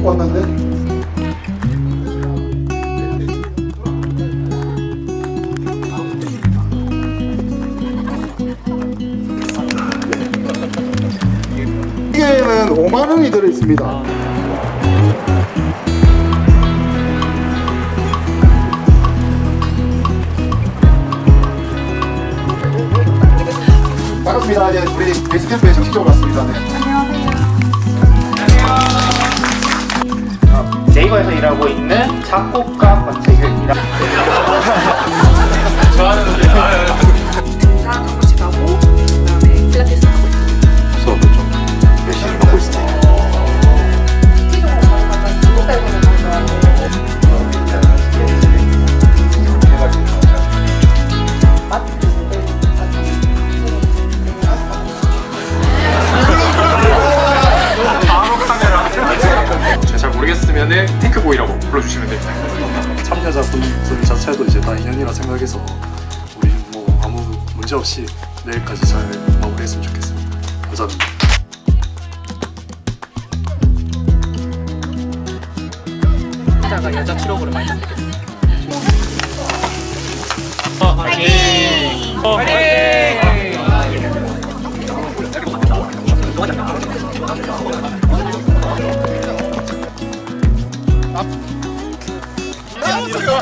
못 봤는데. 이게는 5만 원이 들어 있습니다. 반갑습니다. 이제 우리 베이스캠프에 정식적으로 왔습니다. 네. 네이버에서 일하고 있는 작곡가 권태규입니다. 모르겠으면은 핑크보이라고 불러주시면 됩니다. 참여자분들 자체도 이제 다 인연이라 생각해서 우리 뭐 아무 문제 없이 내일까지 잘 마무리했으면 좋겠습니다. 감사합니다. 여자가 여자 치료를 많이 받게. 화이팅! 화이팅! 아니라